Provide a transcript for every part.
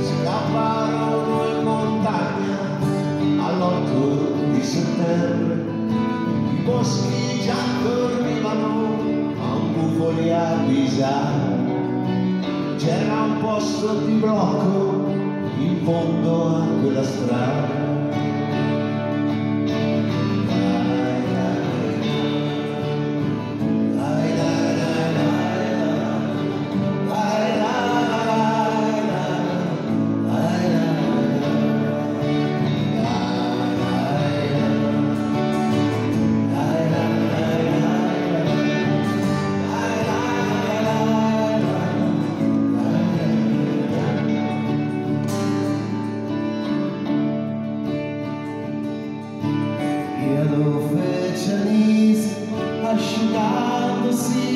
scapparono in montagna all'8 di settembre i boschi già dormivano a un buco li avvisare c'era un posto di blocco in fondo a quella strada. see.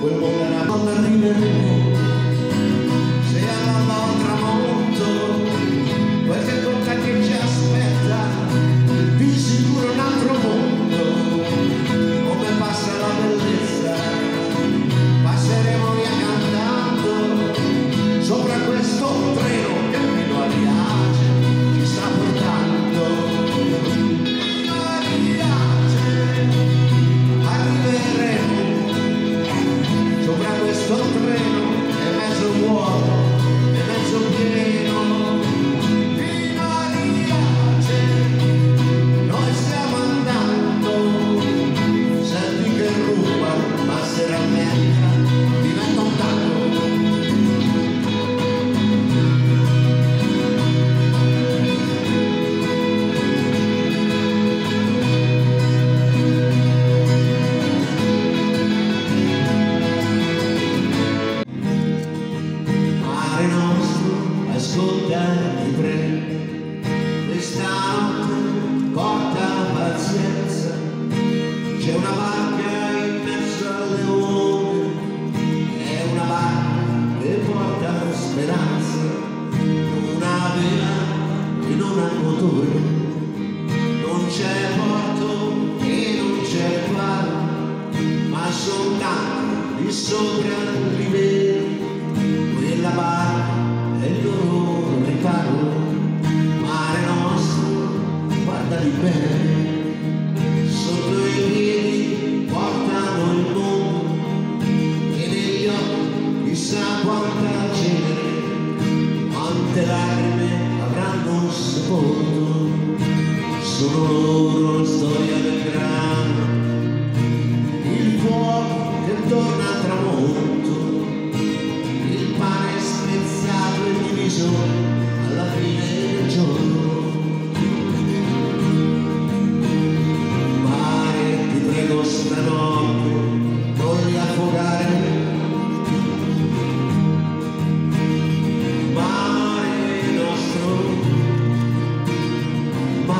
cuerpo c'è porto e non c'è guado, ma soltanto il sopra li vedo, quella barca è il loro riparo, mare nostro, guardali bene. sono loro la storia del grano, il cuore che torna al tramonto, il pane spezzato e diviso.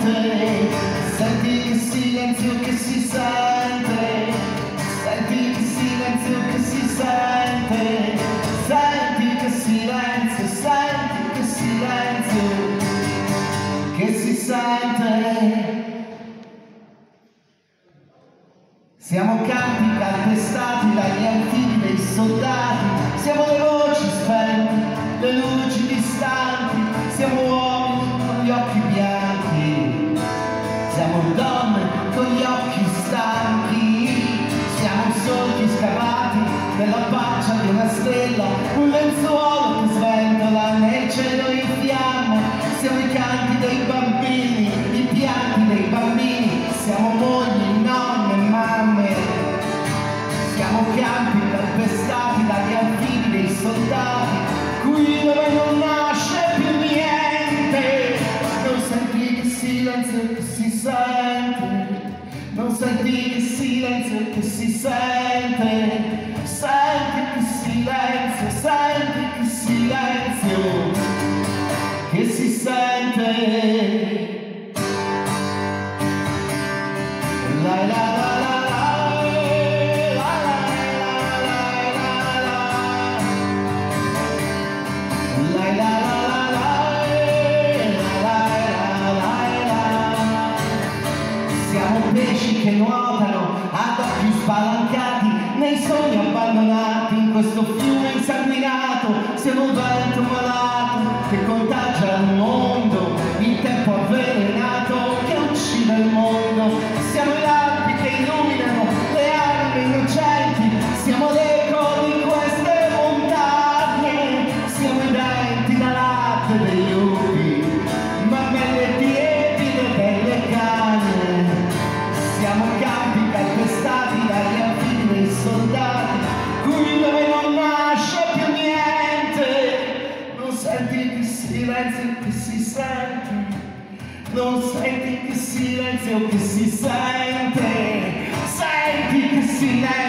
sente, senti che silenzio che si sente, senti che silenzio che si sente, senti che silenzio, senti che silenzio che si sente. Siamo campi calpestati dagli antichi dei soldati, siamo le voci spente, le luci non senti il silenzio che si sente. Non senti che silenzio che si sente. dei sogni abbandonati in questo fiume insanguinato. Siamo vento malato see that.